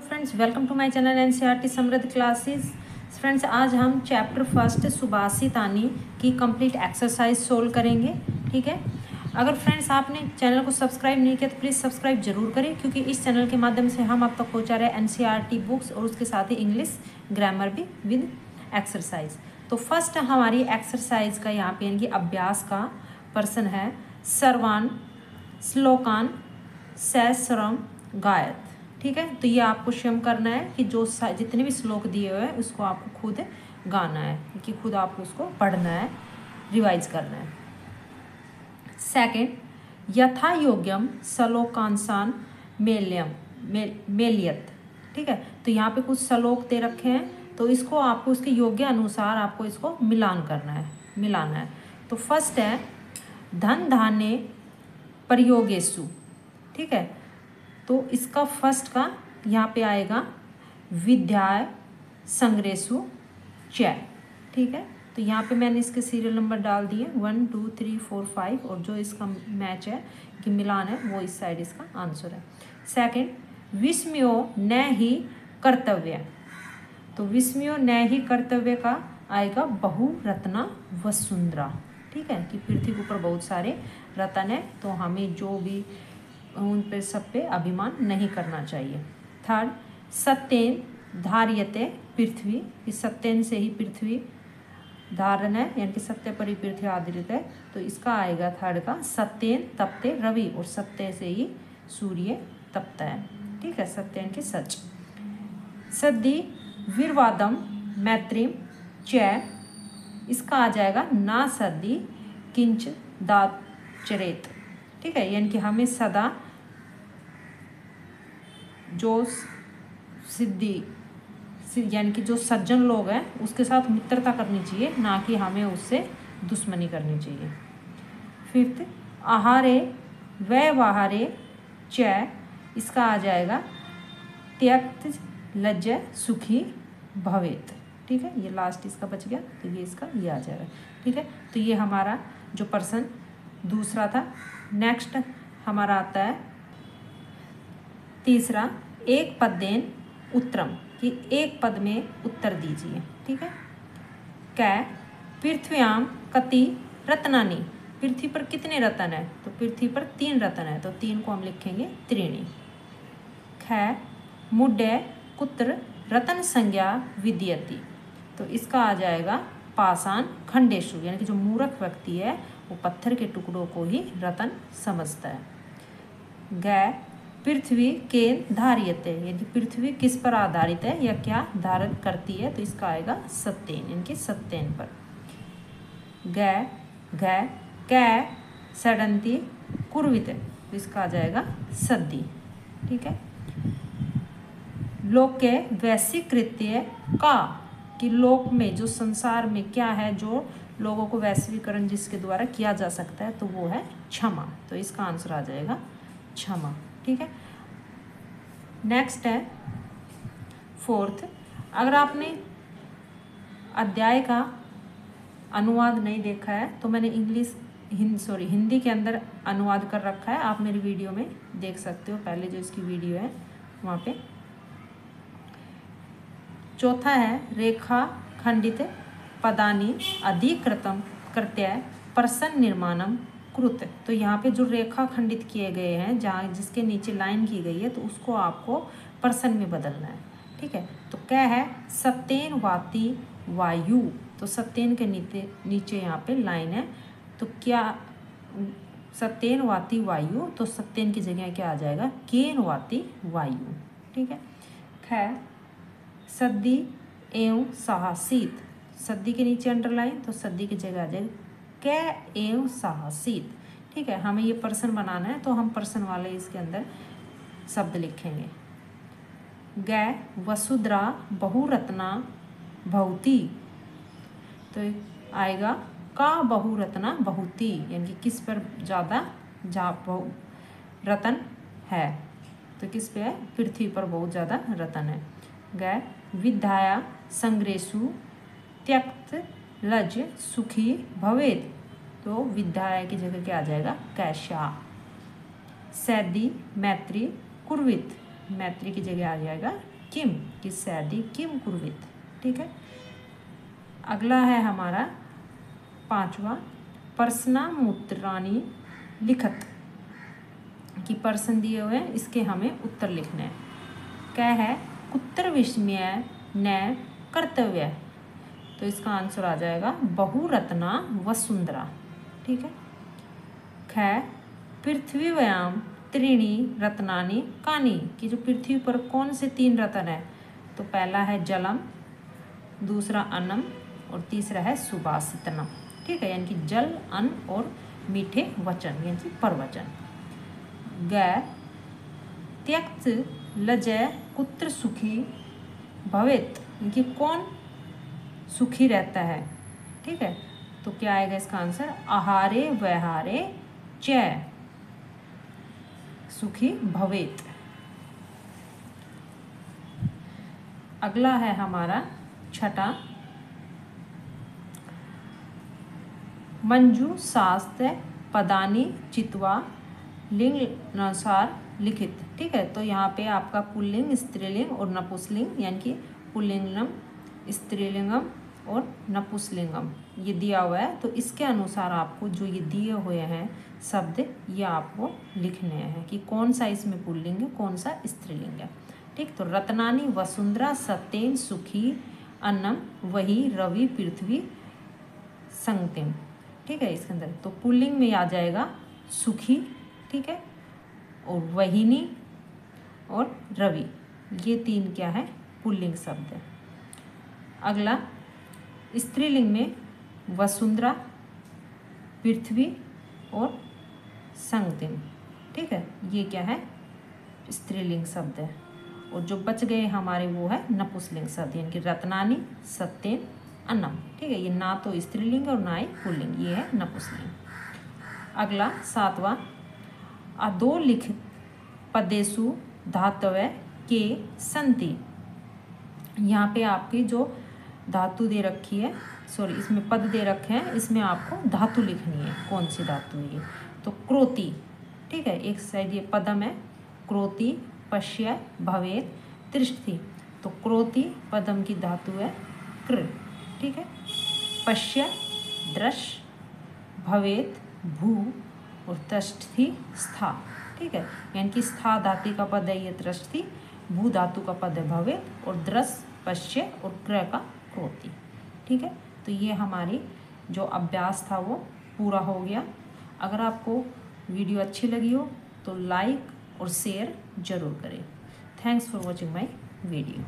Friends welcome to my channel NCERT Samriddh classes friends आज हम chapter first सुभाषितानी की complete exercise solve करेंगे, ठीक है? अगर फ्रेंड्स आपने चैनल को सब्सक्राइब नहीं किया तो प्लीज़ सब्सक्राइब ज़रूर करें, क्योंकि इस चैनल के माध्यम से हम आप तक पहुँचा रहे हैं एन बुक्स और उसके साथ ही इंग्लिश ग्रामर भी विद एक्सरसाइज तो फ़र्स्ट हमारी एक्सरसाइज का यहाँ पे यानी कि अभ्यास का पर्सन है सर्वान, श्लोकान सैसरम गायत। ठीक है? तो ये आपको स्वयं करना है कि जो जितने भी श्लोक दिए हुए हैं उसको आपको खुद गाना है कि खुद आपको उसको पढ़ना है रिवाइज करना है। सेकंड यथा योग्यम सलोकांसान मेल्यम मे, मेलियत। ठीक है? तो यहाँ पे कुछ श्लोक दे रखे हैं तो इसको आपको उसके योग्य अनुसार आपको इसको मिलान करना है मिलाना है। तो फ़र्स्ट है धन धान्य प्रयोगेशु। ठीक है? तो इसका फ़र्स्ट का यहाँ पे आएगा विद्याय संग्रेसु चय, ठीक है? तो यहाँ पे मैंने इसके सीरियल नंबर डाल दिए one two three four five और जो इसका मैच है, कि मिलान है, वो इस साइड इसका आंसर है। सेकंड विस्मयो न ही कर्तव्य। तो विस्मयो न ही कर्तव्य का आएगा बहु रत्ना वसुंधरा, ठीक है? कि पृथ्वी के ऊपर बहुत सारे रतन है तो हमें जो भी उन पे सब पे अभिमान नहीं करना चाहिए। थर्ड, सत्यन धार्यते पृथ्वी। इस सत्येन से ही पृथ्वी धारण है, यानी कि सत्य पर ही पृथ्वी आधारित है। तो इसका आएगा थर्ड का, सत्येन तपते रवि, और सत्य से ही सूर्य तपता है। ठीक है, सत्यन के सच। सद्दी वीरवादम मैत्रीम चय। इसका आ जाएगा, ना सद्दी किंच दाचरेत ठीक है, यानी कि हमें सदा जो सिद्धि यानी कि जो सज्जन लोग हैं, उसके साथ मित्रता करनी चाहिए, ना कि हमें उससे दुश्मनी करनी चाहिए। फिफ्थ, आहारे, व्यवहारे च, इसका आ जाएगा, त्यक्त लज्ज सुखी भवेत। ठीक है? ये लास्ट इसका बच गया तो ये इसका, ये आ जाएगा। ठीक है? तो ये हमारा जो पर्सन दूसरा था। नेक्स्ट हमारा आता है तीसरा, एक पद देन उत्तरम, कि एक पद में उत्तर दीजिए, ठीक है? कै, पृथ्व्याम कति रत्नानी। पृथ्वी पर कितने रतन है? तो पृथ्वी पर तीन रतन है तो तीन को हम लिखेंगे त्रीणी। खै, मुड्डे, कुत्र, रतन संज्ञा विद्यति। तो इसका आ जाएगा पाषाण खंडेशु, यानी कि जो मूर्ख व्यक्ति है, वो पत्थर के टुकड़ों को ही रतन समझता है। गै पृथ्वी के धारियते यदि पृथ्वी किस पर आधारित है या क्या धारण करती है तो इसका आएगा सत्यन, यानी कि सत्यन पर। गै गै, कै, सडंती, कुर्वित तो इसका आ जाएगा सद्दी ठीक है? लोक के वैश्विक कृत्य का, कि लोक में जो संसार में क्या है, जो लोगों को वैश्वीकरण जिसके द्वारा किया जा सकता है तो वो है क्षमा। तो इसका आंसर आ जाएगा क्षमा। ठीक है? नेक्स्ट है फोर्थ अगर आपने अध्याय का अनुवाद नहीं देखा है तो मैंने इंग्लिश हिंद सॉरी हिंदी के अंदर अनुवाद कर रखा है, आप मेरी वीडियो में देख सकते हो, पहले जो इसकी वीडियो है, वहाँ पे। चौथा है, रेखा खंडित पदानी अधिकृतम कृत्य प्रसन्न निर्माणम। कृत तो यहाँ पे जो रेखा खंडित किए गए हैं जहाँ जिसके नीचे लाइन की गई है तो उसको आपको पर्सन में बदलना है। ठीक है? तो क्या है? सत्यन वाती वायु। तो सत्यन के नीचे नीचे यहाँ पे लाइन है। तो क्या, सत्यन वाती वायु तो सत्यन की जगह क्या आ जाएगा? केन वाती वायु। ठीक है? खैर सदी एवं साहसित। सदी के नीचे अंडरलाइन तो सदी की जगह आ जाएगा। कै एवं साहसित ठीक है, हमें ये पर्सन बनाना है तो हम पर्सन वाले इसके अंदर शब्द लिखेंगे। गै वसुधरा बहुरत्ना भौती। तो आएगा, का बहुरत्ना बहुती यानी कि किस पर ज़्यादा जा बहु, रतन है। तो किस पे है? पृथ्वी पर बहुत ज़्यादा रतन है। गै विद्याया संग्रेसु, त्यक्त लज सुखी भवेद तो विद्याय की जगह क्या आ जाएगा? कैशा। सैदी, मैत्री, कुर्वित। मैत्री की जगह आ जाएगा किम, कि सैदी, किम, कुर्वित। ठीक है? अगला है हमारा पांचवा, परसना मूत्रानी लिखत। की पर्सन दिए हुए हैं, इसके हमें उत्तर लिखने हैं। क्या है उत्तर विस्मय न कर्तव्य। तो इसका आंसर आ जाएगा, बहुरत्ना वसुंधरा। ठीक है? ख पृथ्वी व्यायाम त्रीणी, रत्नानी, कानी, कि जो पृथ्वी पर कौन से तीन रत्न है? तो पहला है जलम, दूसरा अन्नम और तीसरा है सुभाषितनम ठीक है, यानी कि जल अन्न और मीठे वचन, यानी कि परवचन। ग, त्यक्त, लजय, कुत्र, सुखी, भवेत कि कौन सुखी रहता है? ठीक है तो क्या आएगा इसका आंसर? आहारे व्यहारे च सुखी भवेत। अगला है हमारा छठा। मंजू शास्त्र पदानी चितवा लिंग अनुसार लिखित। ठीक है तो यहाँ पे आपका पुल्लिंग, स्त्रीलिंग और नपुसलिंग यानी कि पुल्लिंगम, स्त्रीलिंगम और नपुसलिंगम ये दिया हुआ है तो इसके अनुसार आपको जो ये दिए हुए हैं शब्द, ये आपको लिखने हैं कि कौन सा इसमें पुल्लिंग है, कौन सा स्त्रीलिंग है। ठीक तो रत्नानी, वसुंधरा, सत्यन, सुखी, अन्नम, वही, रवि, पृथ्वी, संगतिम। ठीक है, इसके अंदर। तो पुल्लिंग में आ जाएगा सुखी, ठीक है, और वहिनी और रवि। ये तीन क्या है? पुल्लिंग शब्द है। अगला स्त्रीलिंग में वसुंधरा, पृथ्वी और संगतिम ठीक है? ये क्या है? स्त्रीलिंग शब्द है। और जो बच गए हमारे वो है नपुसलिंग शब्द, यानी कि रत्नानी, सत्यन, अन्नम। ठीक है? ये ना तो स्त्रीलिंग और ना ही पुल्लिंग, ये है नपुसलिंग अगला, सातवां। अधोलिखित पदेशु धातव्य के संति। यहाँ पे आपकी जो धातु दे रखी है। सॉरी इसमें पद दे रखे हैं। इसमें आपको धातु लिखनी है। कौन सी धातु ये? तो क्रोति, ठीक है? एक साइड ये पदम है। क्रोति, पश्य भवेत त्रिष्ठि तो क्रोति पदम की धातु है कृ, ठीक है? पश्य दृश भवेत भू और तष्ठी स्था, ठीक है? यानी कि स्था धातु का पद है ये दृष्टि भू धातु का पद है भवेत और द्रस पश्य और क्र का क्रोति ठीक है? तो ये हमारी जो अभ्यास था वो पूरा हो गया। अगर आपको वीडियो अच्छी लगी हो तो लाइक और शेयर ज़रूर करें। Thanks for watching my video